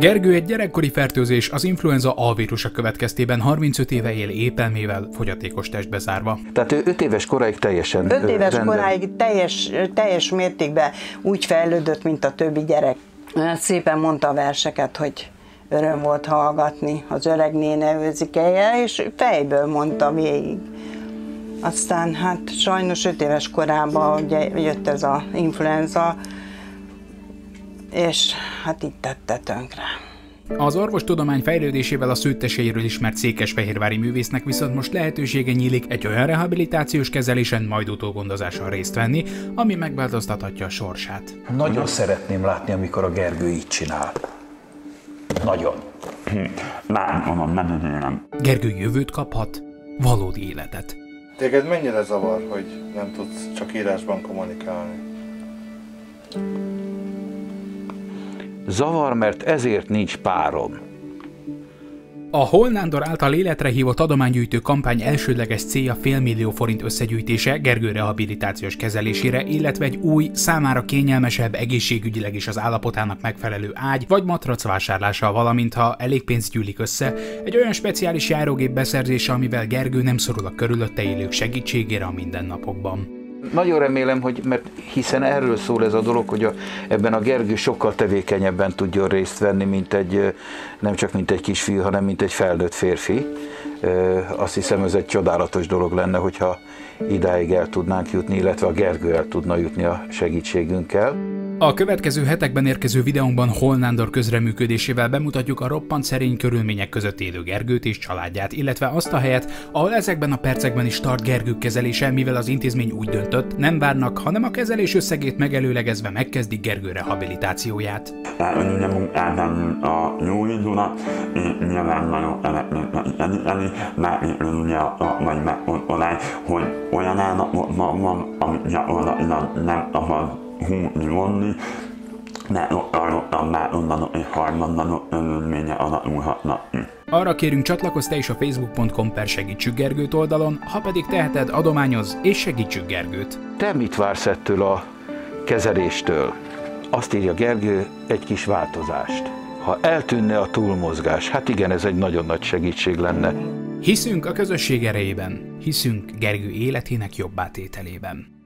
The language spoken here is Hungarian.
Gergő egy gyerekkori fertőzés az influenza A vírusa következtében 35 éve él épelmével, fogyatékos testbe zárva. Tehát ő 5 éves koráig teljesen 5 éves rendben. koráig teljes, teljes mértékben úgy fejlődött, mint a többi gyerek. Szépen mondta a verseket, hogy öröm volt hallgatni, az öreg néne őzikelje, és fejből mondta végig. Aztán hát sajnos 5 éves korában ugye jött ez az influenza, és hát itt tette tönkre. Az orvostudomány fejlődésével a szőtteseiről ismert székesfehérvári művésznek viszont most lehetősége nyílik egy olyan rehabilitációs kezelésen, majd utógondozáson részt venni, ami megváltoztathatja a sorsát. Nagyon szeretném látni, amikor a Gergő így csinál. Nagyon. Nem, mondom, nem nem. Gergő jövőt kaphat, valódi életet. Téged mennyire zavar, hogy nem tudsz csak írásban kommunikálni? Zavar, mert ezért nincs párom. A Holnándor által életre hívott adománygyűjtő kampány elsődleges célja félmillió forint összegyűjtése Gergő rehabilitációs kezelésére, illetve egy új, számára kényelmesebb, egészségügyileg is az állapotának megfelelő ágy vagy matrac vásárlása, valamint ha elég pénz gyűlik össze, egy olyan speciális járógép beszerzése, amivel Gergő nem szorul a körülötte élők segítségére a mindennapokban. Nagyon remélem, hogy, mert hiszen erről szól ez a dolog, hogy a, ebben a Gergő sokkal tevékenyebben tudjon részt venni, mint egy, nem csak mint egy kisfiú, hanem mint egy felnőtt férfi. Azt hiszem, ez egy csodálatos dolog lenne, hogyha idáig el tudnánk jutni, illetve a Gergő el tudna jutni a segítségünkkel. A következő hetekben érkező videónkban Holnándor közreműködésével bemutatjuk a roppant szerény körülmények között élő Gergőt és családját, illetve azt a helyet, ahol ezekben a percekben is tart Gergő kezelése, mivel az intézmény úgy döntött, nem várnak, hanem a kezelés összegét megelőlegezve megkezdik Gergő rehabilitációját. Hogy olyan állapotban van, nem húzni, vonni, mert ott már onnan és harmadnak örülménye alakulhatnak ki. Arra kérünk csatlakozz te is a facebook.com per segítsük Gergőt oldalon, ha pedig teheted, adományoz és segítsük Gergőt. Te mit vársz ettől a kezeléstől? Azt írja Gergő, egy kis változást. Ha eltűnne a túlmozgás, hát igen, ez egy nagyon nagy segítség lenne. Hiszünk a közösség erejében, hiszünk Gergő életének jobbátételében.